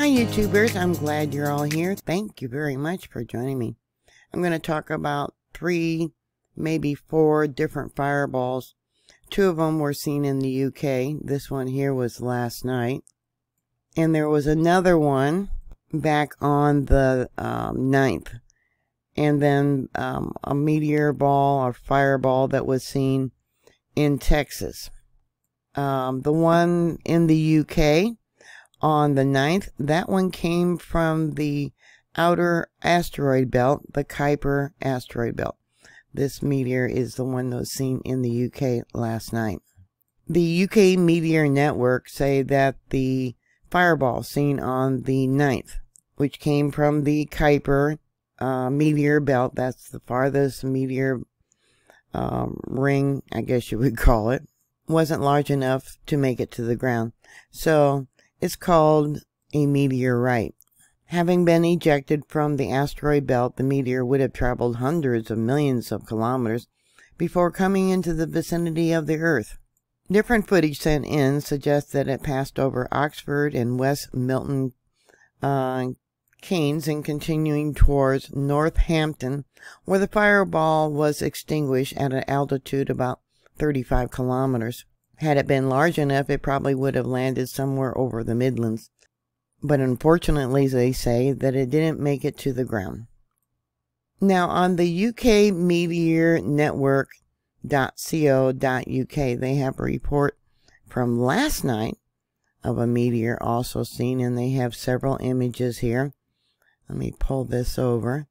Hi, YouTubers. I'm glad you're all here. Thank you very much for joining me. I'm going to talk about three, maybe four different fireballs. Two of them were seen in the UK. This one here was last night. And there was another one back on the um, 9th. And then um, a meteor ball or fireball that was seen in Texas. Um, the one in the UK on the 9th, that one came from the outer asteroid belt, the Kuiper asteroid belt. This meteor is the one that was seen in the UK last night. The UK Meteor Network say that the fireball seen on the 9th, which came from the Kuiper uh, meteor belt, that's the farthest meteor um, ring, I guess you would call it, wasn't large enough to make it to the ground. So it's called a meteorite. Having been ejected from the asteroid belt, the meteor would have traveled hundreds of millions of kilometers before coming into the vicinity of the Earth. Different footage sent in suggests that it passed over Oxford and West Milton uh, Keynes and continuing towards Northampton, where the fireball was extinguished at an altitude about 35 kilometers. Had it been large enough, it probably would have landed somewhere over the Midlands. But unfortunately, they say that it didn't make it to the ground. Now, on the UK Meteor Network.co.uk, they have a report from last night of a meteor also seen, and they have several images here. Let me pull this over.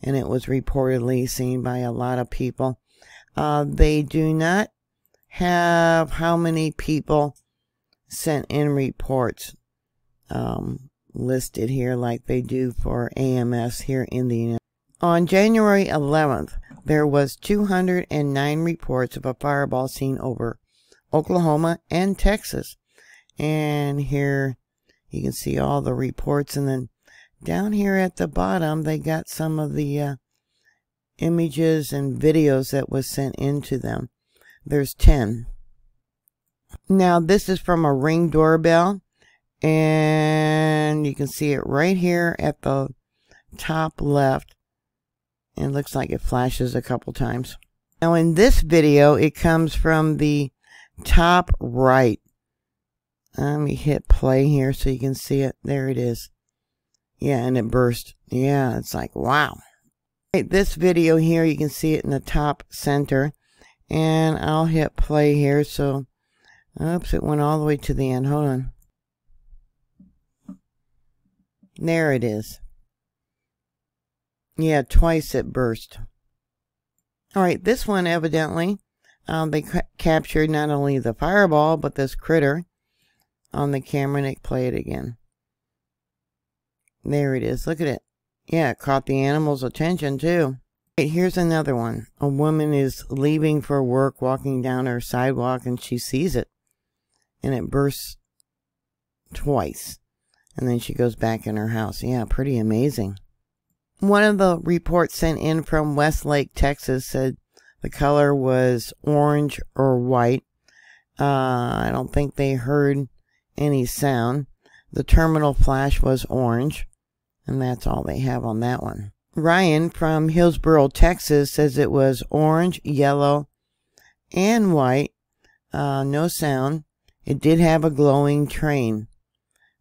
And it was reportedly seen by a lot of people. Uh, they do not have how many people sent in reports um, listed here like they do for AMS here in the United On January 11th, there was 209 reports of a fireball seen over Oklahoma and Texas. And here you can see all the reports and then down here at the bottom they got some of the uh, images and videos that was sent into them. There's 10. Now, this is from a ring doorbell. And you can see it right here at the top left. It looks like it flashes a couple times. Now, in this video, it comes from the top right. Let me hit play here so you can see it. There it is. Yeah, and it burst. Yeah, it's like, wow. This video here, you can see it in the top center. And I'll hit play here. So, oops, it went all the way to the end. Hold on. There it is. Yeah, twice it burst. Alright, this one evidently, um, they ca captured not only the fireball, but this critter on the camera and they play it again. There it is. Look at it. Yeah, it caught the animal's attention too. Here's another one. A woman is leaving for work, walking down her sidewalk, and she sees it. And it bursts twice. And then she goes back in her house. Yeah, pretty amazing. One of the reports sent in from Westlake, Texas said the color was orange or white. Uh, I don't think they heard any sound. The terminal flash was orange. And that's all they have on that one. Ryan from Hillsboro, Texas says it was orange, yellow, and white. Uh, no sound. It did have a glowing train.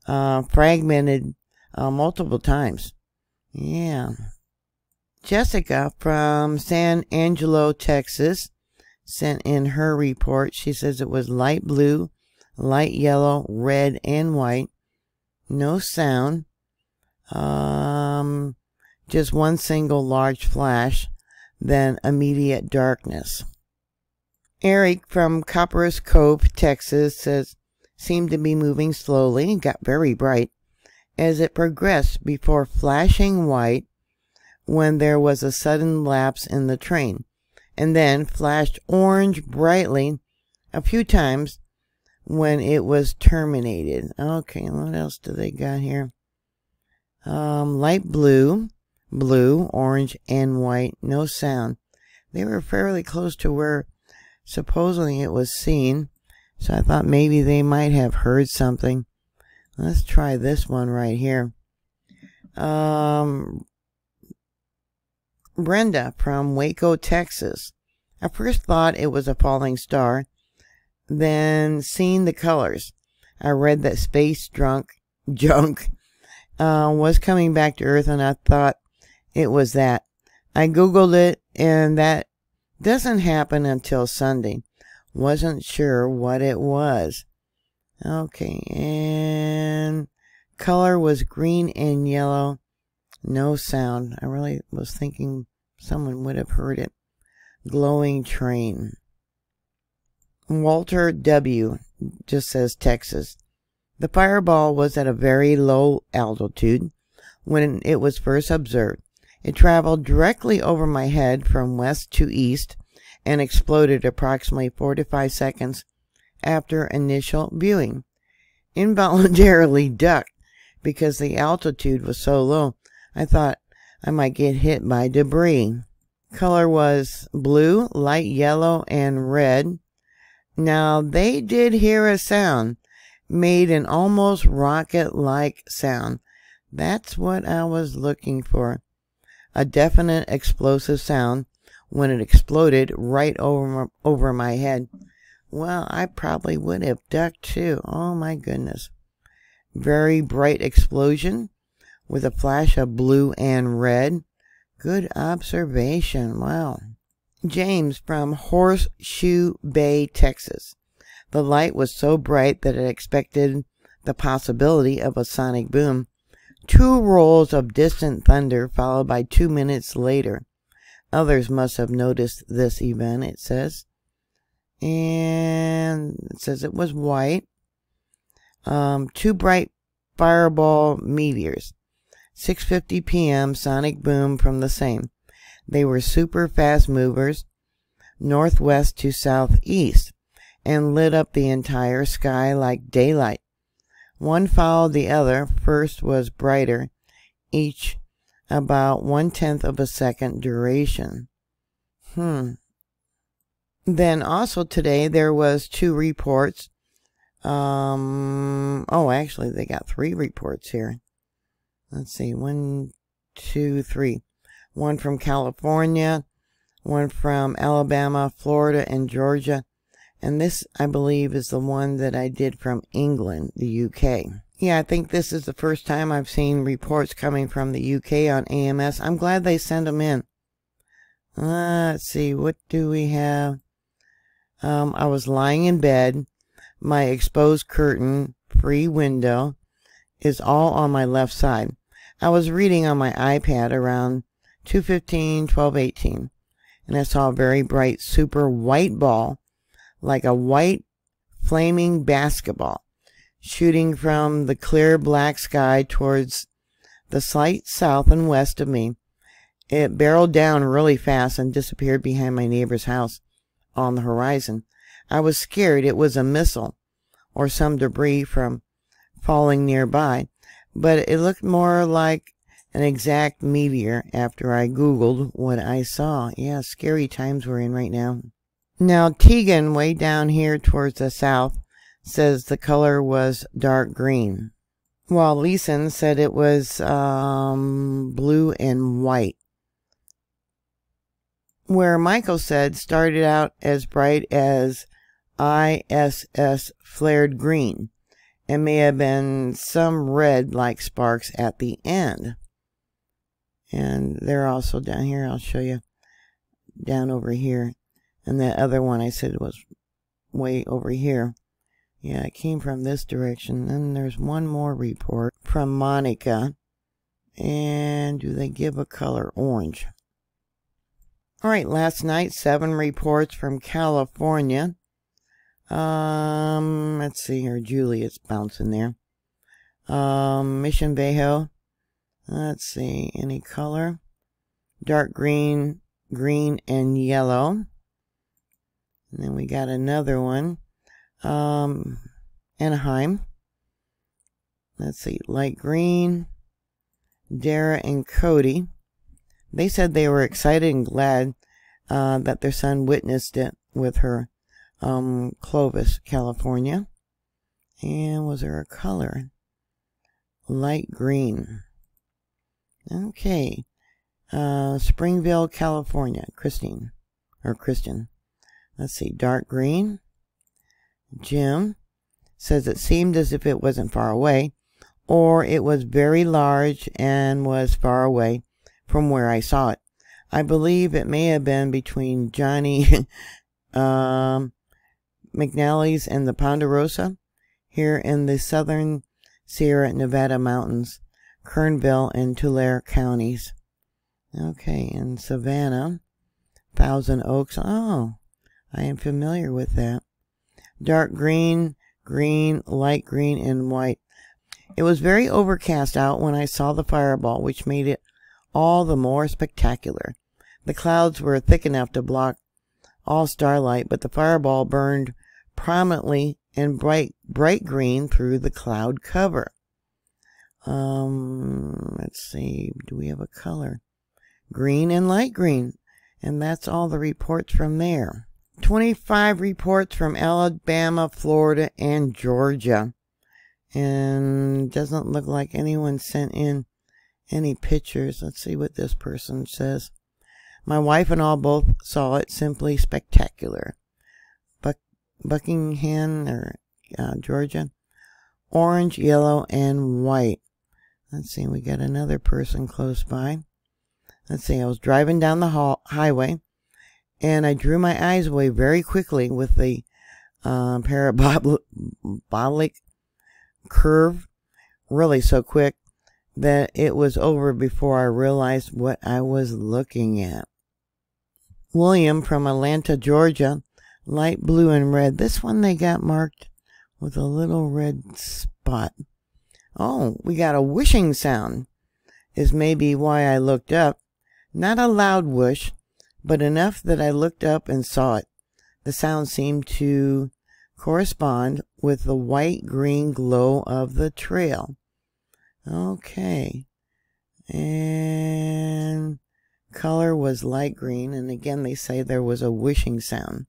Uh, fragmented uh, multiple times. Yeah. Jessica from San Angelo, Texas sent in her report. She says it was light blue, light yellow, red, and white. No sound. Um, just one single large flash, then immediate darkness. Eric from Copperas Cove, Texas says, seemed to be moving slowly and got very bright as it progressed before flashing white when there was a sudden lapse in the train, and then flashed orange brightly a few times when it was terminated. Okay, what else do they got here? Um, light blue, blue, orange, and white. No sound. They were fairly close to where supposedly it was seen, so I thought maybe they might have heard something. Let's try this one right here. Um, Brenda from Waco, Texas. I first thought it was a falling star, then seeing the colors. I read that space drunk junk uh, was coming back to Earth, and I thought it was that. I googled it, and that doesn't happen until Sunday. Wasn't sure what it was. Okay, and color was green and yellow. No sound. I really was thinking someone would have heard it. Glowing train. Walter W. just says Texas. The fireball was at a very low altitude when it was first observed. It traveled directly over my head from west to east and exploded approximately 4 to 5 seconds after initial viewing. Involuntarily ducked because the altitude was so low. I thought I might get hit by debris. Color was blue, light yellow, and red. Now they did hear a sound, made an almost rocket-like sound. That's what I was looking for. A definite explosive sound when it exploded right over, over my head. Well, I probably would have ducked too. Oh my goodness. Very bright explosion with a flash of blue and red. Good observation. Wow. James from Horseshoe Bay, Texas. The light was so bright that it expected the possibility of a sonic boom. Two rolls of distant thunder followed by two minutes later. Others must have noticed this event, it says. And it says it was white. Um, two bright fireball meteors. 6.50 p.m. sonic boom from the same. They were super fast movers, northwest to southeast, and lit up the entire sky like daylight. One followed the other. First was brighter, each about one tenth of a second duration. Hmm. Then also today there was two reports. Um, oh, actually they got three reports here. Let's see, one, two, three. One from California, one from Alabama, Florida, and Georgia. And this, I believe, is the one that I did from England, the UK. Yeah, I think this is the first time I've seen reports coming from the UK on AMS. I'm glad they send them in. Uh, let's see, what do we have? Um, I was lying in bed. My exposed curtain, free window, is all on my left side. I was reading on my iPad around 215, 1218, and I saw a very bright super white ball, like a white flaming basketball shooting from the clear black sky towards the slight south and west of me. It barreled down really fast and disappeared behind my neighbor's house on the horizon. I was scared it was a missile or some debris from falling nearby, but it looked more like an exact meteor after I googled what I saw. Yeah, scary times we're in right now. Now, Tegan, way down here towards the south, says the color was dark green, while Leeson said it was um, blue and white. Where Michael said started out as bright as ISS flared green and may have been some red like sparks at the end. And they're also down here. I'll show you down over here. And that other one I said was way over here. Yeah, it came from this direction. Then there's one more report from Monica. And do they give a color? Orange. All right, last night, seven reports from California. Um, let's see here. Juliet's bouncing there. Um, Mission Viejo. Let's see. Any color? Dark green, green, and yellow. And then we got another one um, Anaheim. Let's see, light green, Dara and Cody. They said they were excited and glad uh, that their son witnessed it with her, um, Clovis, California. And was there a color? light green. Okay. Uh, Springville, California. Christine. Or Christian. Let's see. Dark green. Jim says it seemed as if it wasn't far away, or it was very large and was far away from where I saw it. I believe it may have been between Johnny um, McNally's and the Ponderosa here in the southern Sierra Nevada mountains, Kernville and Tulare counties. Okay, in Savannah, Thousand Oaks. Oh, I am familiar with that. Dark green, green, light green, and white. It was very overcast out when I saw the fireball, which made it all the more spectacular. The clouds were thick enough to block all starlight, but the fireball burned prominently and bright, bright green through the cloud cover. Um, let's see, do we have a color? Green and light green. And that's all the reports from there. 25 reports from Alabama, Florida, and Georgia. And doesn't look like anyone sent in any pictures. Let's see what this person says. My wife and all both saw it simply spectacular. Buck, Buckingham or uh, Georgia, orange, yellow, and white. Let's see, we got another person close by. Let's see, I was driving down the highway and I drew my eyes away very quickly with the uh, parabolic curve, really so quick that it was over before I realized what I was looking at. William from Atlanta, Georgia. Light blue and red. This one they got marked with a little red spot. Oh, we got a whooshing sound. Is maybe why I looked up. Not a loud whoosh, but enough that I looked up and saw it. The sound seemed to correspond with the white green glow of the trail. Okay. And color was light green, and again they say there was a whooshing sound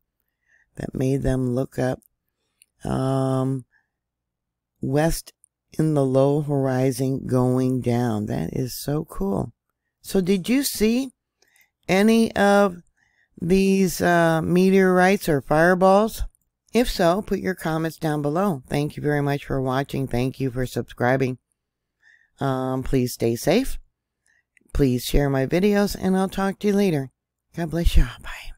that made them look up um, west in the low horizon going down. That is so cool. So did you see any of these uh, meteorites or fireballs? If so, put your comments down below. Thank you very much for watching. Thank you for subscribing. Um, please stay safe Please share my videos and I'll talk to you later. God bless you. Bye.